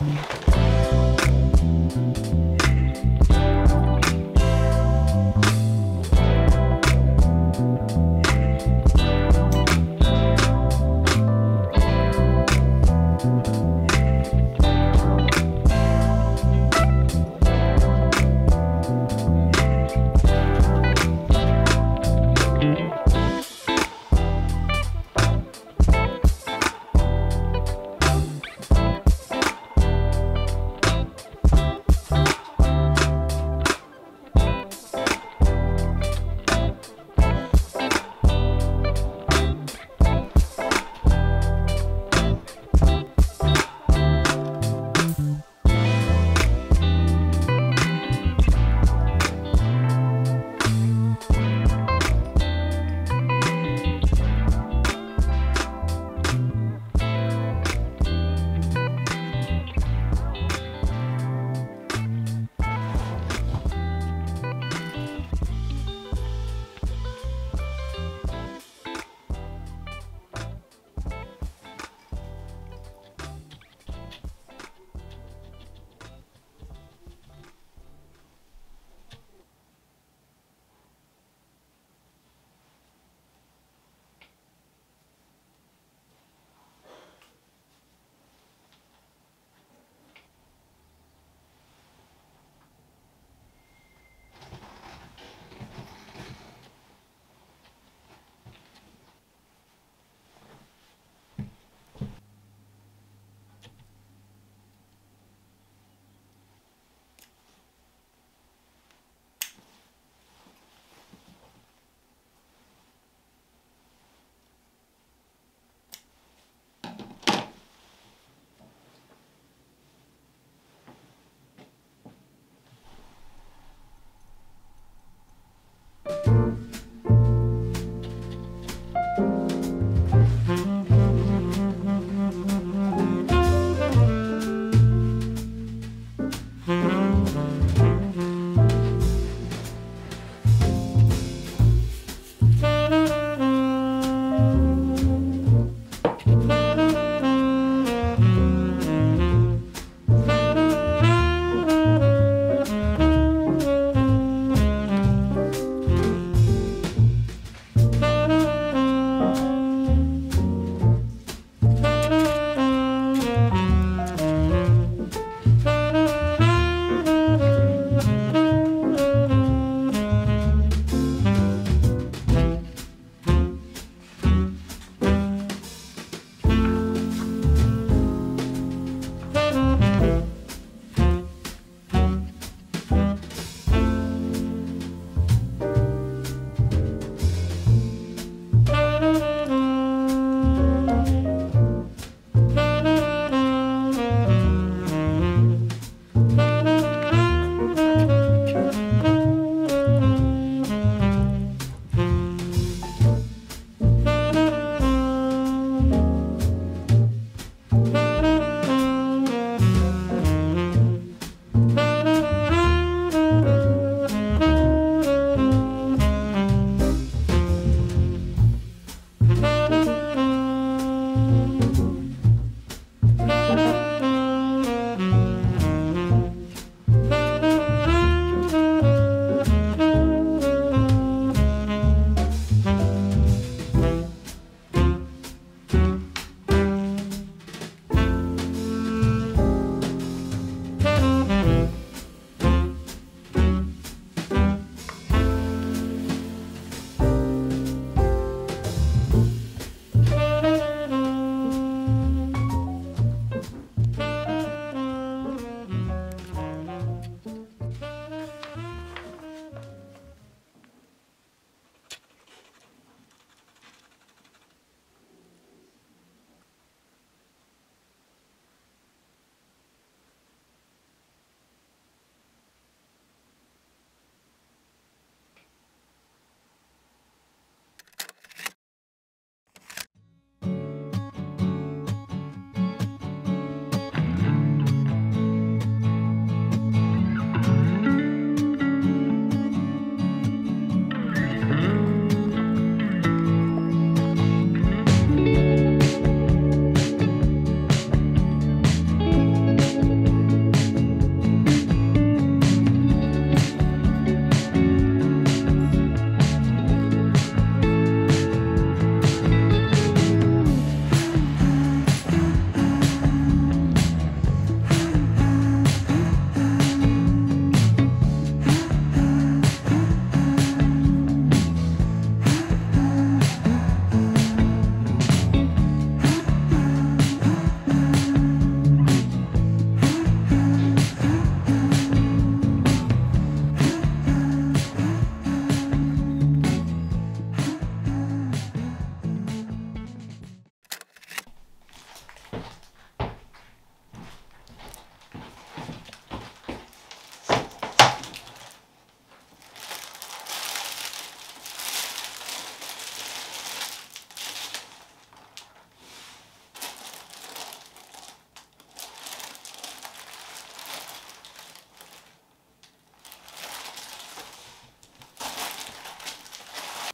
嗯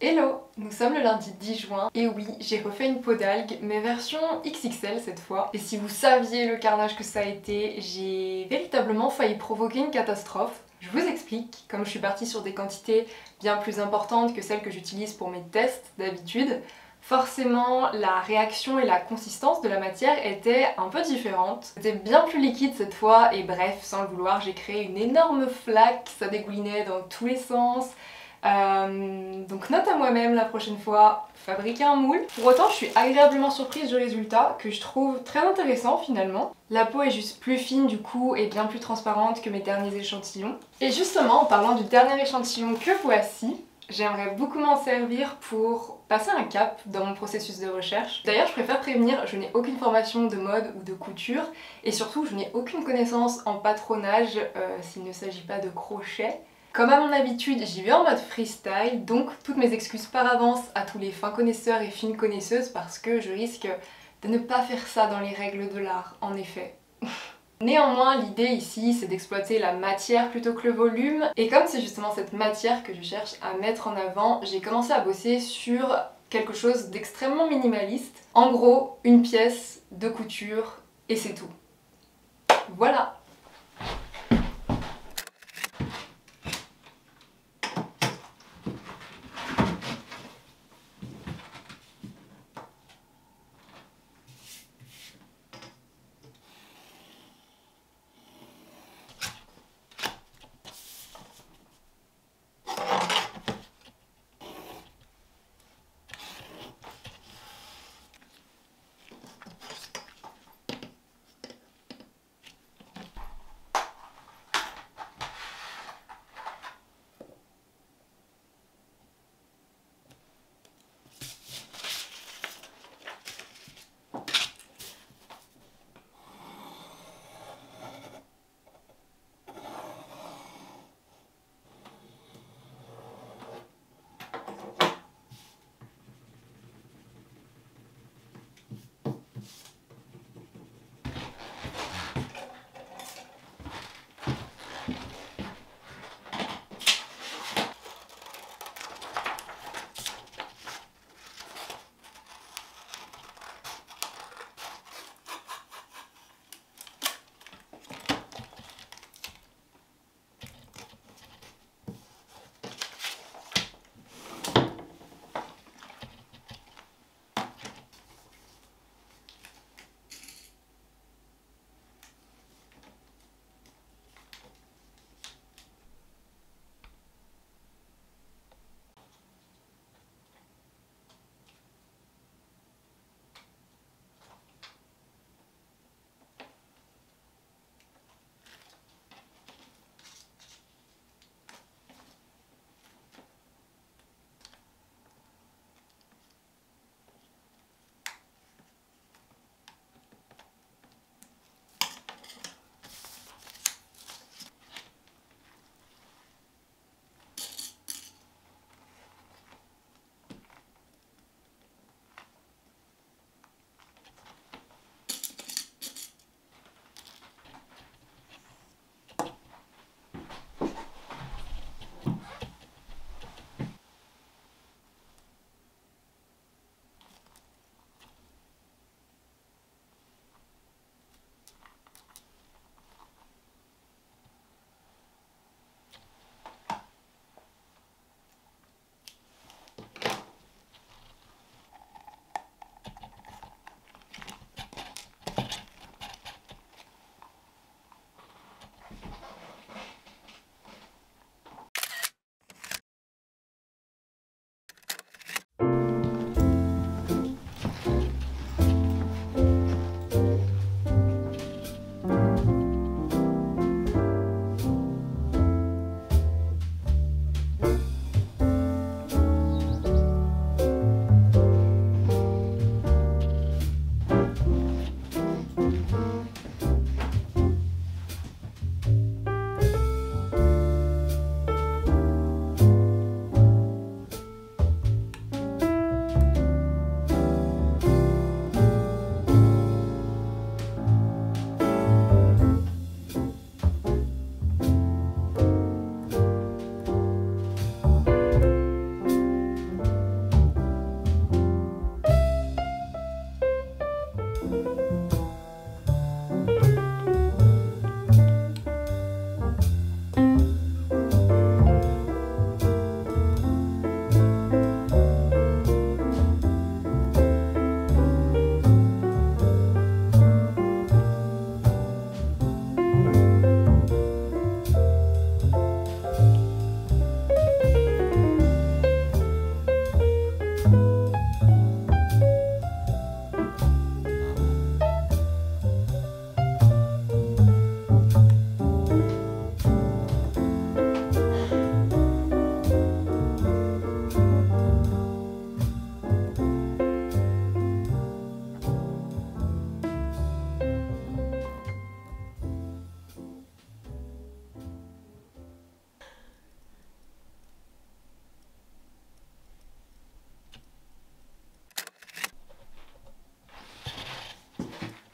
Hello Nous sommes le lundi 10 juin et oui, j'ai refait une peau d'algue, mais version XXL cette fois. Et si vous saviez le carnage que ça a été, j'ai véritablement failli provoquer une catastrophe. Je vous explique, comme je suis partie sur des quantités bien plus importantes que celles que j'utilise pour mes tests d'habitude, forcément la réaction et la consistance de la matière étaient un peu différentes. C'était bien plus liquide cette fois et bref, sans le vouloir, j'ai créé une énorme flaque, ça dégoulinait dans tous les sens, euh, donc note à moi-même la prochaine fois, fabriquer un moule. Pour autant, je suis agréablement surprise du résultat, que je trouve très intéressant finalement. La peau est juste plus fine du coup et bien plus transparente que mes derniers échantillons. Et justement, en parlant du dernier échantillon que voici, J'aimerais beaucoup m'en servir pour passer un cap dans mon processus de recherche. D'ailleurs, je préfère prévenir, je n'ai aucune formation de mode ou de couture et surtout, je n'ai aucune connaissance en patronage euh, s'il ne s'agit pas de crochet. Comme à mon habitude, j'y vais en mode freestyle, donc toutes mes excuses par avance à tous les fins connaisseurs et fines connaisseuses parce que je risque de ne pas faire ça dans les règles de l'art, en effet. Néanmoins, l'idée ici, c'est d'exploiter la matière plutôt que le volume. Et comme c'est justement cette matière que je cherche à mettre en avant, j'ai commencé à bosser sur quelque chose d'extrêmement minimaliste. En gros, une pièce de couture et c'est tout. Voilà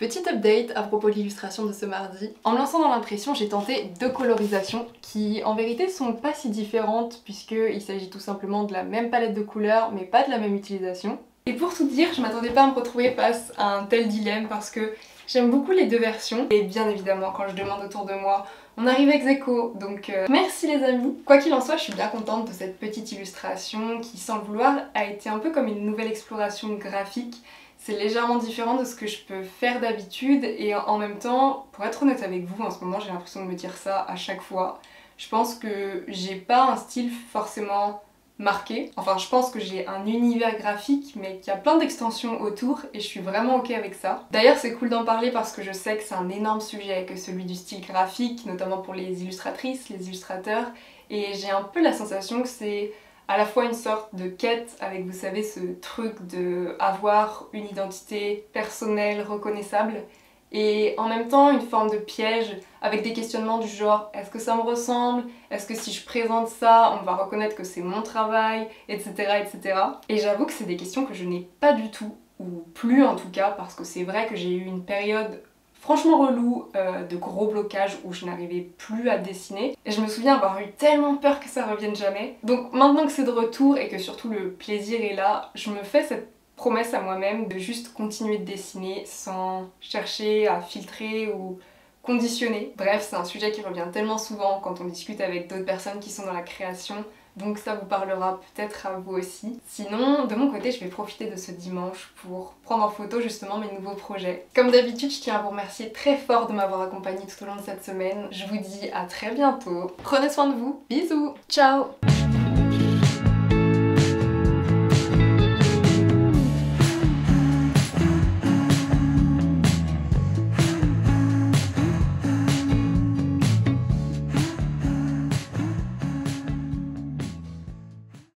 Petit update à propos de l'illustration de ce mardi. En lançant dans l'impression, j'ai tenté deux colorisations qui en vérité sont pas si différentes puisqu'il s'agit tout simplement de la même palette de couleurs mais pas de la même utilisation. Et pour tout dire, je m'attendais pas à me retrouver face à un tel dilemme parce que j'aime beaucoup les deux versions et bien évidemment quand je demande autour de moi on arrive ex écho, donc euh, merci les amis Quoi qu'il en soit, je suis bien contente de cette petite illustration qui, sans le vouloir, a été un peu comme une nouvelle exploration graphique c'est légèrement différent de ce que je peux faire d'habitude et en même temps, pour être honnête avec vous, en ce moment j'ai l'impression de me dire ça à chaque fois. Je pense que j'ai pas un style forcément marqué. Enfin, je pense que j'ai un univers graphique, mais qu'il y a plein d'extensions autour, et je suis vraiment ok avec ça. D'ailleurs, c'est cool d'en parler parce que je sais que c'est un énorme sujet, que celui du style graphique, notamment pour les illustratrices, les illustrateurs, et j'ai un peu la sensation que c'est à la fois une sorte de quête avec, vous savez, ce truc de avoir une identité personnelle, reconnaissable, et en même temps une forme de piège avec des questionnements du genre est-ce que ça me ressemble? Est-ce que si je présente ça, on va reconnaître que c'est mon travail? Etc. etc. Et j'avoue que c'est des questions que je n'ai pas du tout, ou plus en tout cas, parce que c'est vrai que j'ai eu une période franchement relou, euh, de gros blocages où je n'arrivais plus à dessiner. Et je me souviens avoir eu tellement peur que ça revienne jamais. Donc maintenant que c'est de retour et que surtout le plaisir est là, je me fais cette promesse à moi-même de juste continuer de dessiner sans chercher à filtrer ou conditionner. Bref, c'est un sujet qui revient tellement souvent quand on discute avec d'autres personnes qui sont dans la création donc ça vous parlera peut-être à vous aussi. Sinon, de mon côté, je vais profiter de ce dimanche pour prendre en photo justement mes nouveaux projets. Comme d'habitude, je tiens à vous remercier très fort de m'avoir accompagné tout au long de cette semaine. Je vous dis à très bientôt. Prenez soin de vous. Bisous. Ciao